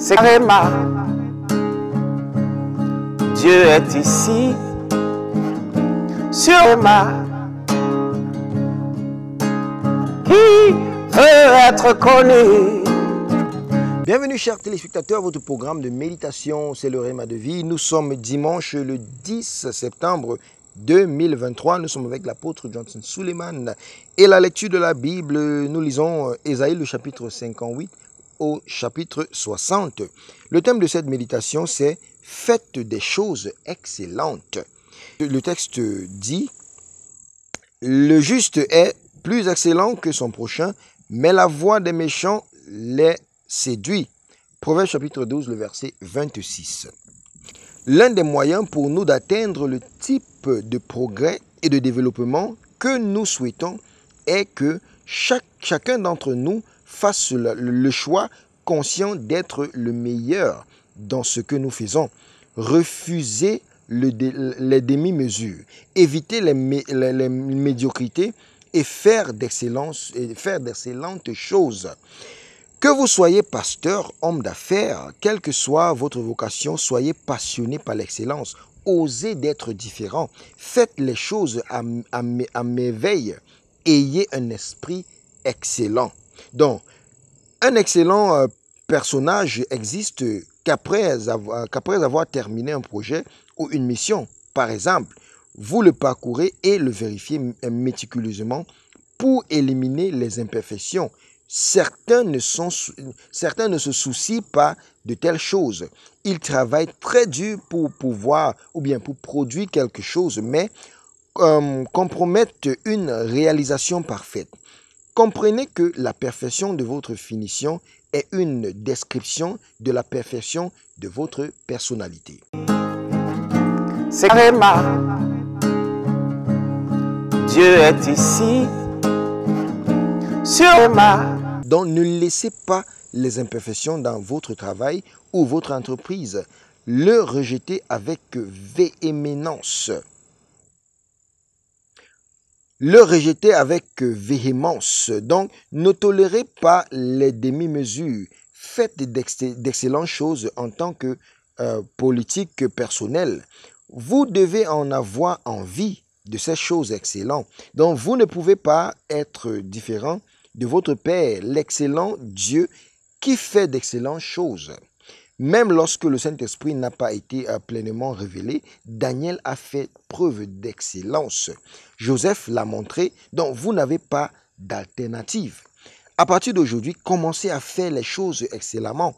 c'est Réma. Dieu est ici, sur Réma. Qui veut être connu? Bienvenue chers téléspectateurs, votre programme de méditation, c'est le Réma de vie. Nous sommes dimanche le 10 septembre 2023. Nous sommes avec l'apôtre Johnson Suleiman. Et la lecture de la Bible, nous lisons Ésaïe le chapitre 58 chapitre 60. Le thème de cette méditation, c'est Faites des choses excellentes. Le texte dit, Le juste est plus excellent que son prochain, mais la voix des méchants les séduit. Proverbe chapitre 12, le verset 26. L'un des moyens pour nous d'atteindre le type de progrès et de développement que nous souhaitons est que chacun d'entre nous fasse le, choix conscient d'être le meilleur dans ce que nous faisons. Refuser le, les demi-mesures, éviter les, médiocrités et faire d'excellentes choses. Que vous soyez pasteur, homme d'affaires, quelle que soit votre vocation, soyez passionné par l'excellence. Osez d'être différent. Faites les choses à, à, à merveille. Ayez un esprit excellent. Donc, un excellent euh, personnage existe qu'après avoir, qu'après avoir terminé un projet ou une mission. Par exemple, vous le parcourez et le vérifiez méticuleusement pour éliminer les imperfections. Certains ne, se soucient pas de telles choses. Ils travaillent très dur pour pouvoir ou bien pour produire quelque chose, mais euh, compromettent une réalisation parfaite. Comprenez que la perfection de votre finition est une description de la perfection de votre personnalité. Dieu est ici, sur Réma. Donc ne laissez pas les imperfections dans votre travail ou votre entreprise. Le rejetez avec véhémence. Le rejetez avec véhémence. Donc ne tolérez pas les demi-mesures. Faites d'excellentes choses en tant que euh, politique personnelle. Vous devez en avoir envie de ces choses excellentes. Donc vous ne pouvez pas être différent de votre Père, l'excellent Dieu qui fait d'excellentes choses. Même lorsque le Saint-Esprit n'a pas été pleinement révélé, Daniel a fait preuve d'excellence. Joseph l'a montré, donc vous n'avez pas d'alternative. À partir d'aujourd'hui, commencez à faire les choses excellemment.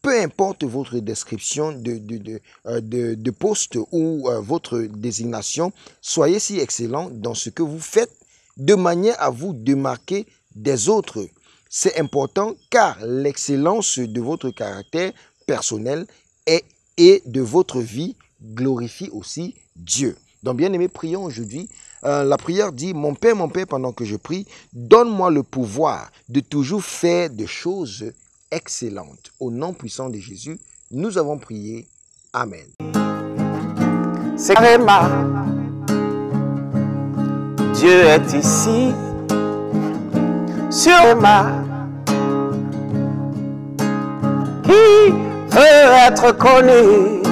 Peu importe votre description de, de, de, de, de poste ou votre désignation, soyez si excellent dans ce que vous faites de manière à vous démarquer des autres. C'est important car l'excellence de votre caractère personnel et, et de votre vie glorifie aussi Dieu. Donc bien aimé, prions aujourd'hui. Euh, la prière dit, mon Père, mon Père, pendant que je prie, donne-moi le pouvoir de toujours faire des choses excellentes. Au nom puissant de Jésus, nous avons prié. Amen. C'est. Dieu est ici sur veut être connu.